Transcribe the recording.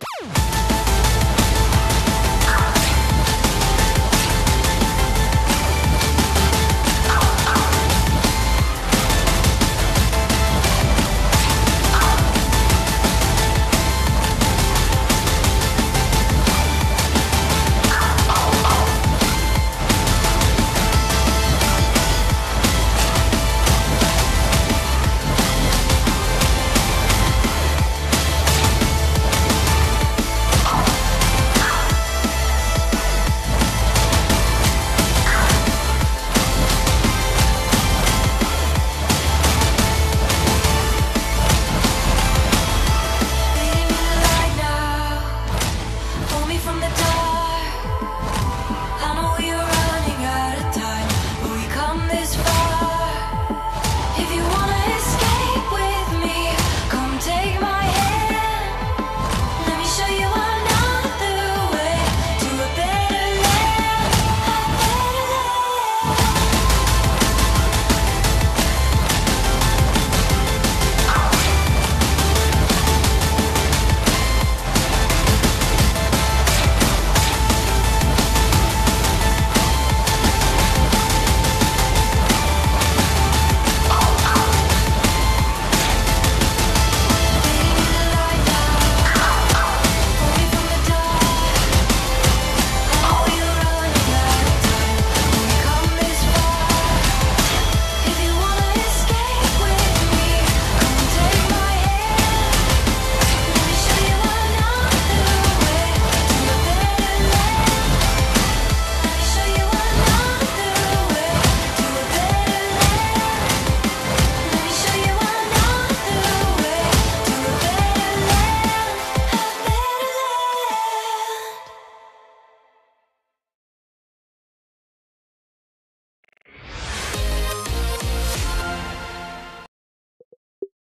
Bye.